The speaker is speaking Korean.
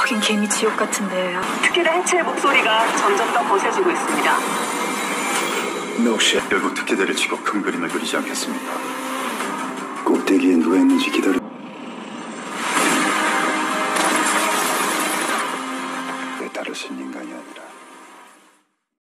거긴 개미 지옥 같은데. 특히나 해체의 목소리가 점점 더 거세지고 있습니다. No shit. 결국 특혜대를 치고 큰 그림을 그리지 않겠습니다. 꼭대기에 누가 있는지 기다려. 내 딸을 쓴 인간이 아니라.